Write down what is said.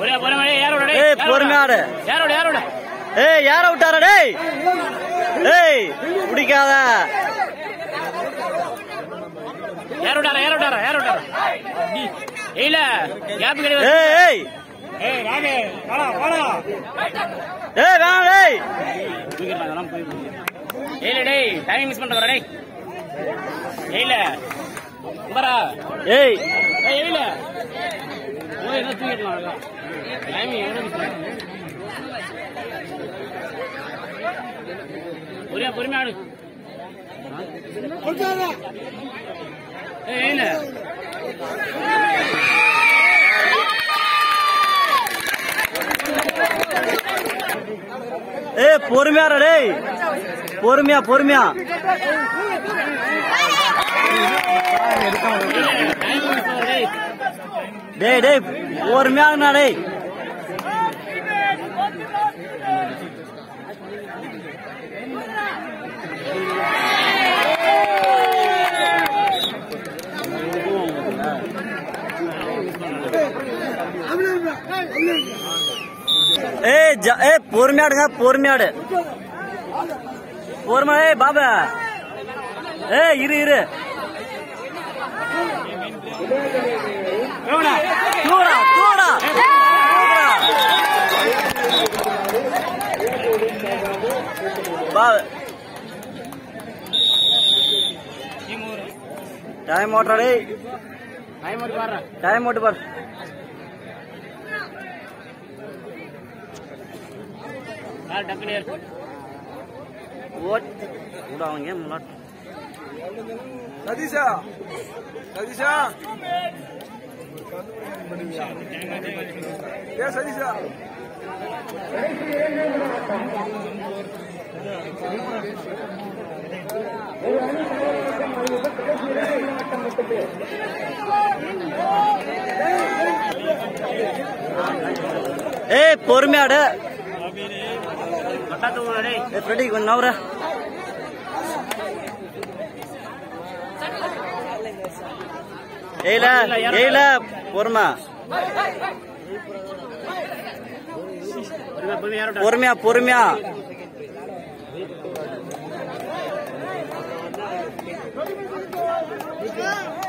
ஒரே பொறுமை யாரோட ஏய் யாரோட? ஏய் யார விட்டார டேய்? ஏய் பிடிக்காத. யாரோட யாரோட யாரோட இல்ல கேப் கிடையாது. ஏய் ஏய். ஏய் ராமே வாடா வாடா. ஏய் வேணாம் டேய். ஏய்ல டேய் டைம் மிஸ் ஏய் ஓய் என்ன தூக்கிடலாம் அதெல்லாம் டைம் எவ்வளோ மிஸ் பொறுமையா பொறுமையா ஆடு ஏய் ஏய்ல ஏய் பொறுமையா டேய். பொறுமையா பொறுமையா. டேய் டேய் டேய் பொறுமையா டேய். ஏ ஜ- பொறுமையாடுங்க பொறுமையாடு பொறுமையா ஏ பாபா. ஏ இரு இரு. எவ்வளோ தூடா தூடா பாபா டைம் ஓட்டுறா டேய் டைம் ஓடி சதீஷா சதீஷா ஏ சதீஷா ஏய் பொறுமையாடு மட்டா தூக்குறா டேய் ஏய் ஃப்ரெடி கொஞ்சம் பொறுமையா பொறுமையா Yeah.